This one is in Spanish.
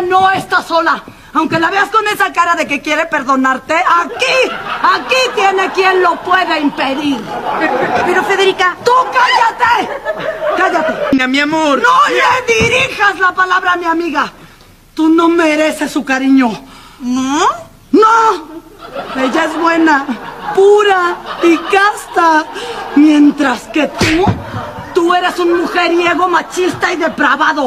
no está sola. Aunque la veas con esa cara de que quiere perdonarte, aquí, aquí tiene quien lo puede impedir. Pero Federica... ¡Tú cállate! ¡Cállate! Mi amor. ¡No le dirijas la palabra a mi amiga! Tú no mereces su cariño. ¿No? ¡No! Ella es buena, pura y casta. Mientras que tú, tú eres un mujeriego machista y depravado.